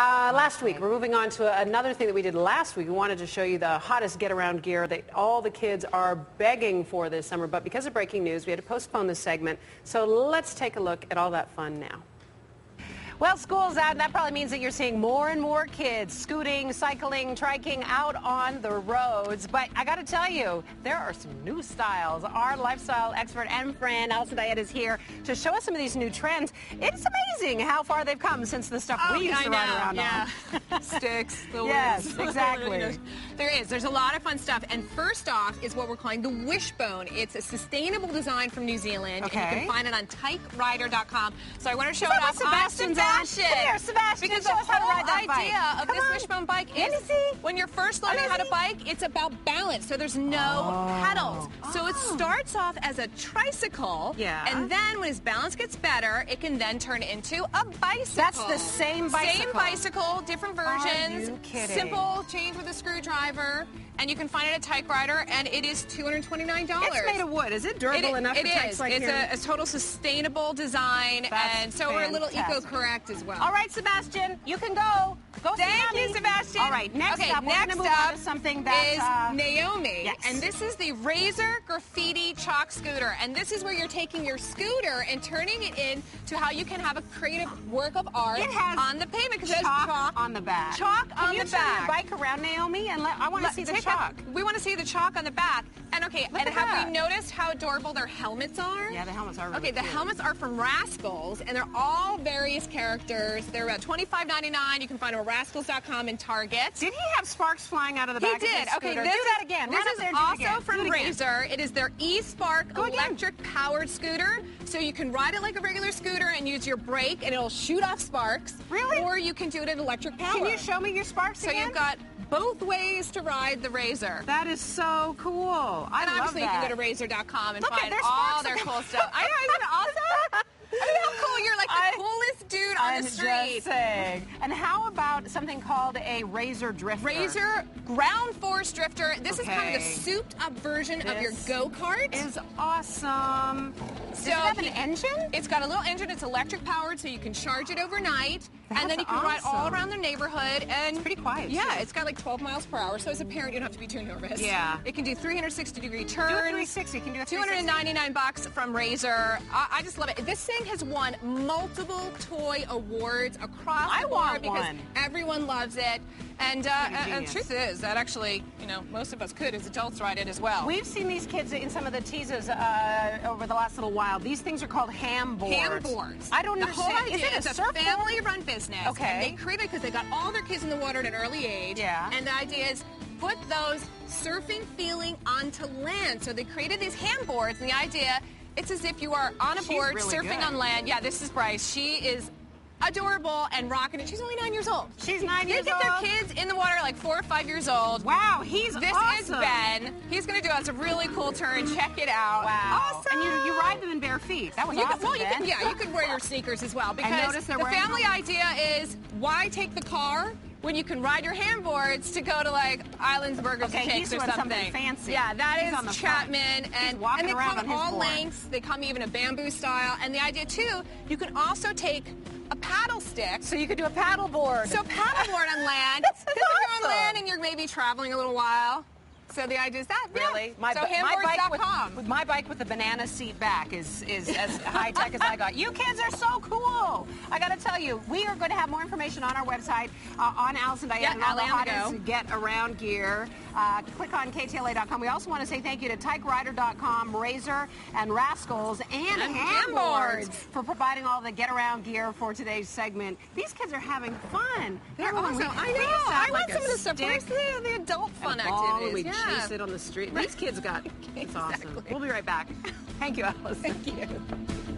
Uh, last week, we're moving on to another thing that we did last week. We wanted to show you the hottest get-around gear that all the kids are begging for this summer. But because of breaking news, we had to postpone this segment. So let's take a look at all that fun now. Well, school's out, and that probably means that you're seeing more and more kids scooting, cycling, triking out on the roads. But I got to tell you, there are some new styles. Our lifestyle expert and friend, Alison Deyette, is here to show us some of these new trends. It's amazing how far they've come since the stuff oh, we used I to know. ride around yeah. on. Sticks, the Yes, exactly. There is. There's a lot of fun stuff. And first off is what we're calling the Wishbone. It's a sustainable design from New Zealand. And you can find it on TykeRider.com. So I want to show it off Sebastian's on? Sebastian. Come here, Sebastian, Because the us how to whole ride that bike. idea of Come this on. Wishbone bike is when you're first learning how to bike, it's about balance. So there's no oh. pedals. So it Oh. starts off as a tricycle. Yeah. And then when his balance gets better, it can then turn into a bicycle. That's the same bicycle. Same bicycle, different versions. you kidding? Simple, change with a screwdriver. And you can find it at Tyke Rider, and it is $229. It's made of wood. Is it durable It- enough it for is. like It's a, a total sustainable design, That's and so we're a little eco-correct as well. All right, Sebastian, you can go. Go Thank you, Sebastian. All right, next okay, up, we're next going to move up on to something that is uh, Naomi, yes. and this is the Razor Graffiti Chalk Scooter, and this is where you're taking your scooter and turning it into how you can have a creative work of art on the pavement because there's chalk, chalk on the back. Chalk Can on you the turn back. your bike around, Naomi? And let, I want to see the chalk. that- We want to see the chalk on the back. And okay, Look and have that. we noticed how adorable their helmets are? Yeah, the helmets are really Okay, the cute. helmets are from Rascals, and they're all various characters. They're about $25.99. You can find them at rascals.com and Target. Did he have sparks flying out of the He back did. of his Okay, scooter? this do that again. This is there and do it also. From it. Razor. It is their eSpark Go again. electric powered scooter. So you can ride it like a regular scooter and use your brake, and it'll shoot off sparks. Really? Or you can do it at electric power. Can you show me your sparks So again? you've got both ways to ride the Razor. That is so cool. I And love obviously that. you can go to razor.com and Look find all their cool stuff. I know, isn't it awesome? I mean, how cool. You're like the I- coolest dude on I'm the street. just saying. And how about something called a Razor Drifter? Razor Ground Force Drifter. This is kind of the souped up version of your go-kart. is awesome. Does So it have an he- engine? It's got a little engine. It's electric powered, so you can charge it overnight, and then you That's can ride all around the neighborhood. And It's pretty quiet, Yeah, too. it's got like 12 miles per hour, so as a parent, you don't have to be too nervous. Yeah. It can do 360 degree Do turns. 360. Can do a 299 bucks from Razor. I, I just love it. This thing has won multiple toy awards across I the board because one. everyone loves it. And, uh, and, genius. truth is that actually, you know, most of us could as adults ride it as well. We've seen these kids in some of the teases uh, over the last little while. These things are called hamboards. Ham boards. I don't the understand. whole idea is it a it's a family-run business. Okay. They created it because they got all their kids in the water at an early age. Yeah. And the idea is put those surfing feeling onto land. So they created these hamboards, and the idea it's as if you are on a She's board really surfing good. on land. Yeah, this is Bryce. She is adorable and rocking it. She's only nine years old. She's nine they years old. They get their kids in the water like four or five years old. Wow, he's This awesome. is Ben. He's going to do us a really cool turn. Check it out. Wow. Awesome. And you, you ride them in bare feet. That was You awesome, could, well, you could, yeah, you could wear your sneakers as well because the family idea is why take the car when you can ride your hamboards to go to like Islands Burgers Okay, and he's Cakes or something something fancy. Yeah, that He's is on the front. Chapman, and walking and they around come all board. lengths. They come even a bamboo style, and the idea too, you can also take a paddle stick. So you could do a paddle board. So paddleboard on land. Is Because you're on land and you're maybe traveling a little while. So the idea is that Really? Yeah. My, so bi- my bike with, hamboards.com. with my bike with the banana seat back is is as high tech as I got. You kids are so cool. I got to tell you, we are going to have more information on our website uh, on Alison Deyette Yeah, and all the Ally hottest get around gear. Uh, click on ktla.com. We also want to say thank you to TykeRider.com, Razor, and Rascals, and, And Hamboards for providing all the get around gear for today's segment. These kids are having fun. They're we- awesome. I know. I like want some of the stuff. the, the adult fun and a ball, activities? And we yeah. chase it on the street. These kids got it's awesome. We'll be right back. Thank you, Alice. Thank you.